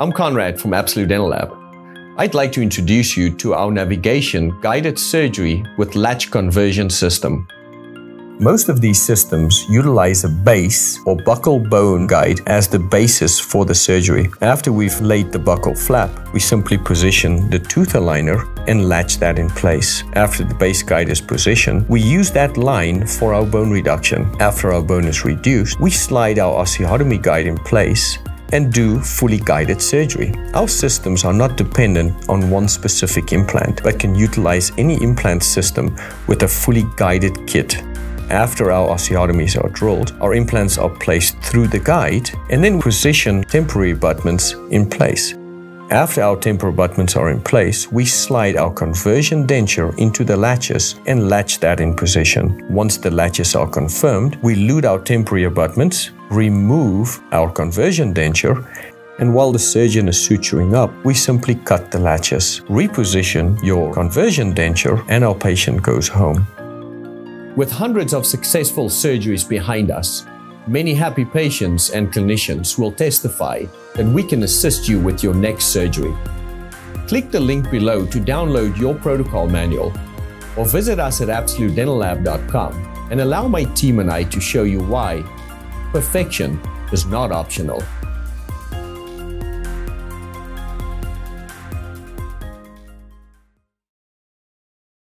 I'm Conrad from Absolute Dental Lab. I'd like to introduce you to our NavaGation guided surgery with latch conversion system. Most of these systems utilize a base or buccal bone guide as the basis for the surgery. After we've laid the buccal flap, we simply position the tooth aligner and latch that in place. After the base guide is positioned, we use that line for our bone reduction. After our bone is reduced, we slide our osteotomy guide in place and do fully guided surgery. Our systems are not dependent on one specific implant, but can utilize any implant system with a fully guided kit. After our osteotomies are drilled, our implants are placed through the guide and then position temporary abutments in place. After our temporary abutments are in place, we slide our conversion denture into the latches and latch that in position. Once the latches are confirmed, we lute our temporary abutments, remove our conversion denture, and while the surgeon is suturing up, we simply cut the latches, reposition your conversion denture, and our patient goes home. With hundreds of successful surgeries behind us, many happy patients and clinicians will testify that we can assist you with your next surgery. Click the link below to download your protocol manual or visit us at absolutedentallab.com and allow my team and I to show you why perfection is not optional.